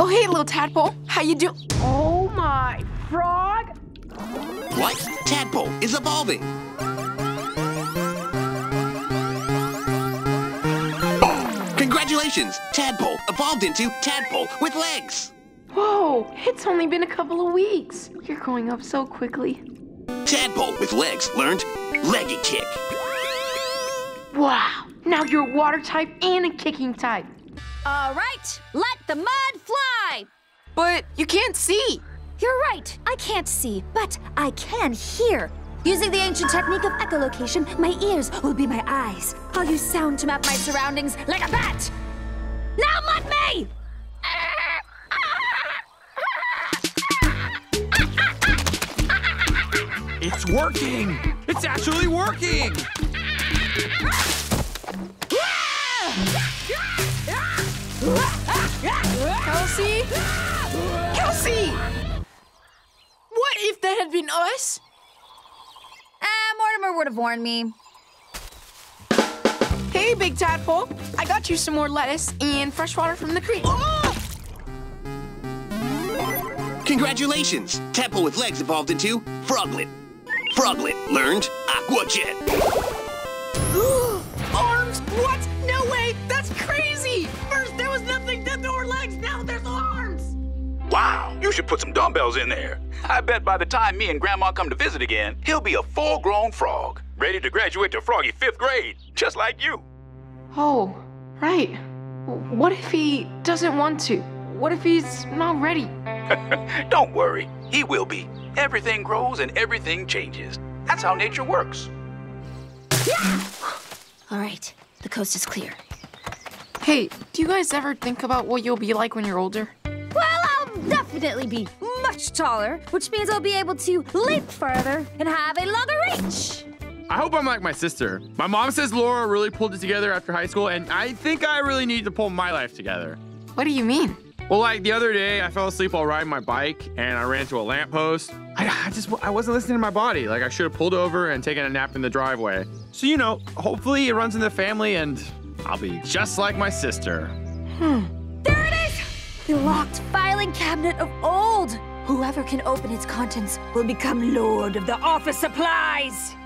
Oh, hey, little tadpole. How you do? Oh, my. Frog? What? Tadpole is evolving. Congratulations! Tadpole evolved into Tadpole with legs. Whoa, it's only been a couple of weeks. You're growing up so quickly. Tadpole with legs learned Leggy Kick. Wow, now you're a water type and a kicking type. All right, let the mud fly. But you can't see. You're right, I can't see, but I can hear. Using the ancient technique of echolocation, my ears will be my eyes. I'll use sound to map my surroundings like a bat. Now mud me! It's working! It's actually working! Kelsey? Kelsey! What if that had been us? Ah, Mortimer would have warned me. Hey, Big Tadpole. I got you some more lettuce and fresh water from the creek. Congratulations! Tadpole with legs evolved into Froglet. Froglet learned Aqua Jet. Wow, you should put some dumbbells in there. I bet by the time me and Grandma come to visit again, he'll be a full-grown frog, ready to graduate to froggy fifth grade, just like you. Oh, right. What if he doesn't want to? What if he's not ready? Don't worry, he will be. Everything grows and everything changes. That's how nature works. All right, the coast is clear. Hey, do you guys ever think about what you'll be like when you're older? Well, I'll definitely be much taller, which means I'll be able to leap further and have a longer reach. I hope I'm like my sister. My mom says Laura really pulled it together after high school, and I think I really need to pull my life together. What do you mean? Well, like the other day, I fell asleep while riding my bike, and I ran into a lamppost. I, I just I wasn't listening to my body. Like I should have pulled over and taken a nap in the driveway. So you know, hopefully it runs in the family, and I'll be just like my sister. There it is! The locked filing cabinet of old. Whoever can open its contents will become lord of the office supplies.